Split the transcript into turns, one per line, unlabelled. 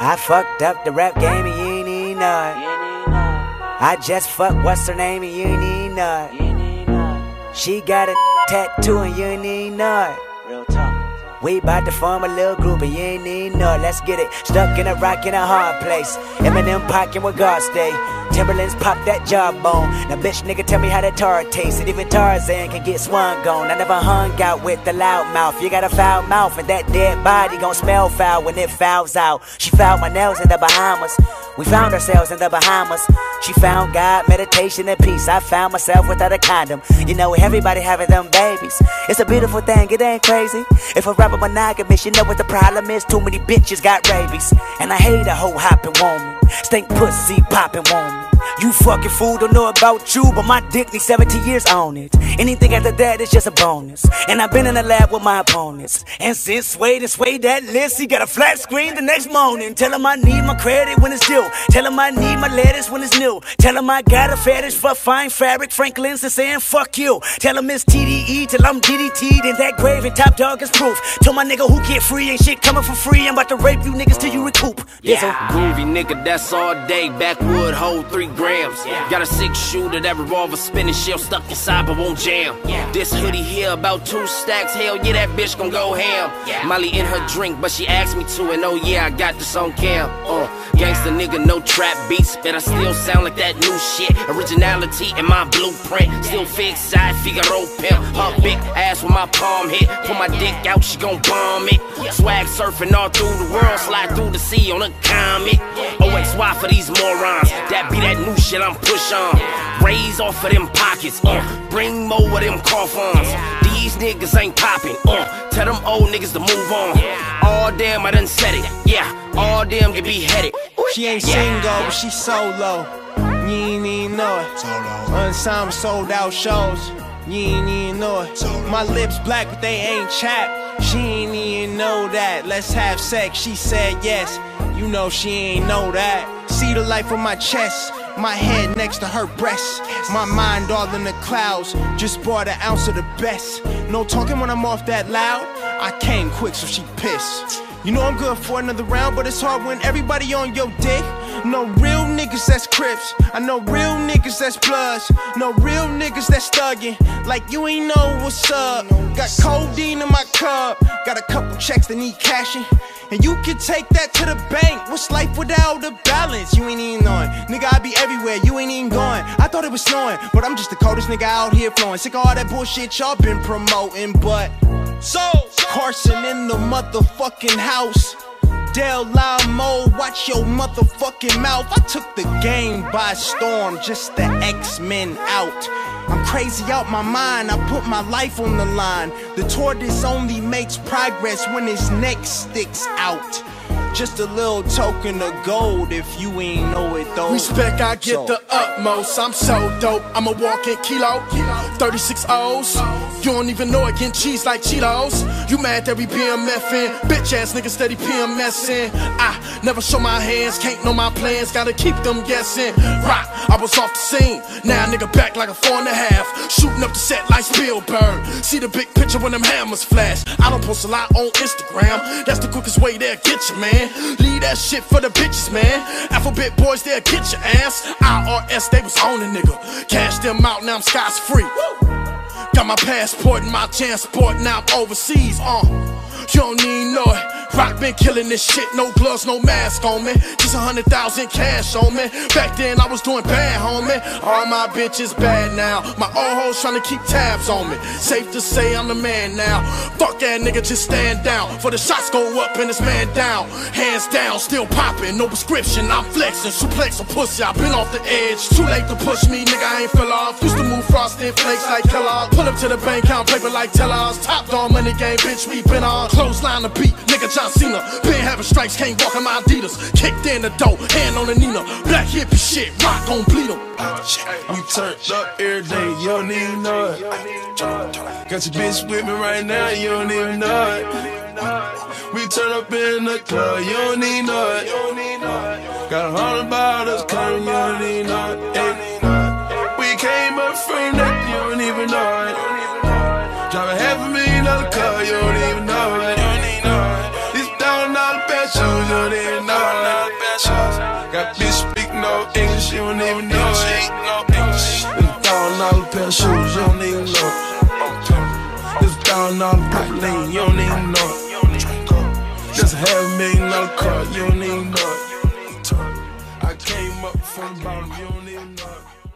I fucked up the rap game and you ain't even know it. I just fucked what's her name and you ain't even know it. She got a tattoo and you ain't even know it.
Real talk.
We bout to form a little group and you ain't need it. Let's get it. Stuck in a rock in a hard place. Eminem pockin' with God stay. Timberlands pop that jawbone. Now, bitch, nigga, tell me how that tar tastes. And even Tarzan can get swung on. I never hung out with the loud mouth. You got a foul mouth, and that dead body gon' smell foul when it fouls out. She found my nails in the Bahamas. We found ourselves in the Bahamas. She found God, meditation, and peace. I found myself without a condom. You know, everybody having them babies. It's a beautiful thing, it ain't crazy. If a rapper monogamous, you know what the problem is. Too many bitches got rabies. And I hate a hoe hopping woman. Stink pussy popping woman. You fucking fool, don't know about you, but my dick needs 17 years on it. Anything after that is just a bonus. And I've been in the lab with my opponents. And since Sway and Sway that list, he got a flat screen the next morning. Tell him I need my credit when it's due. Tell him I need my lettuce when it's new. Tell him I got a fetish for fine fabric. Franklin's and saying fuck you. Tell him it's TDE till I'm DDT'd in that grave and top dog is proof. Tell my nigga who get free ain't shit coming for free. I'm about to rape you niggas till you recoup.
Yeah, groovy nigga, that's all day. Backwood, hold three grams. Got a six shooter, that revolver spinning shell stuck inside but won't jam. This hoodie here about two stacks. Hell yeah, that bitch gon' go ham. Molly in her drink, but she asked me to, and oh yeah, I got this on cam. Uh, gangsta nigga, no trap beats, but I still sound like that new shit. Originality in my blueprint. Still fix side Figaro pimp. Her big ass with my palm hit. Pull my dick out, she gon' bomb it. Swag surfing all through the world, slide through the sea on a comet. OXY for these morons. That be that new shit I'm push on. Raise off of them pockets, uh. Bring more of them coffins. These niggas ain't popping, uh. Tell them old niggas to move on. All damn, I done said it, yeah. All damn can be headed.
She ain't single, but she solo. You ain't even know it. Unsigned sold out shows. You ain't even know it. My lips black, but they ain't chapped. She ain't even know that. Let's have sex. She said yes. You know she ain't know that. See the life on my chest. My head next to her breast. My mind all in the clouds. Just bought an ounce of the best. No talking when I'm off that loud. I came quick, so she pissed. You know I'm good for another round, but it's hard when everybody on your dick. No real niggas that's crips. I know real niggas that's bloods. No real niggas that's thuggin'. Like you ain't know what's up. Got codeine in my cup. Got a couple checks that need cashing. And you can take that to the bank. What's life without a balance? You ain't even knowing. Nigga, I be everywhere. You ain't even going. I thought it was snowing, but I'm just the coldest nigga out here flowing. Sick of all that bullshit y'all been promoting, but. So, Carson in the motherfucking house. Del Amo, watch your motherfucking mouth. I took the game by storm, just the X-Men out. I'm crazy out my mind, I put my life on the line. The tortoise only makes progress when his neck sticks out. Just a little token of gold if you ain't know it though.
Respect, I get
So-
the utmost. I'm so dope. I'm a walking kilo. 36 O's. You don't even know it, getting cheese like Cheetos. You mad that we BMFing? Bitch ass nigga steady PMSing. I never show my hands, can't know my plans, gotta keep them guessing. Rock, I was off the scene. Now nigga back like a four and a half. Shooting up the set like Spielberg. See the big picture when them hammers flash. I don't post a lot on Instagram. That's the quickest way they'll get you, man. Leave that shit for the bitches, man. Alphabet boys, they'll get your ass. IRS, they was on a nigga. Cash them out, now I'm scotch free. Got my passport and my transport, now I'm overseas, uh. You don't need know it. Rock been killing this shit, no gloves, no mask on me. A hundred thousand cash on me. Back then I was doing bad, homie. All my bitches bad now. My old hoes trying to keep tabs on me. Safe to say I'm the man now. Fuck that nigga, just stand down. For the shots go up and this man down. Hands down, still popping, no prescription. I'm flexing, suplex a pussy. i been off the edge. Too late to push me, nigga. I ain't fell off. Used to move frosted flakes like Kellogg. Pull up to the bank, count paper like tellers. Top dog money game, bitch. We been on. Clothesline the beat, nigga. John Cena. Been having strikes, can't walk in my Adidas. Kicked in the door, hand on the Nina. Black hippie shit, rock gon' bleed 'em.
We turned up every day, you don't even know it. Got your bitch with me right now, you don't even know it. We turn up in the club, you don't even know it. Got a hundred bottles coming, you don't even know it. We came up from that, you don't even know it. No English, you don't even know it. A thousand dollar pair of shoes, you don't even know it. A thousand dollar purple you don't even know it. A half million dollar car, you don't even know. I came up from bottom, you don't even know.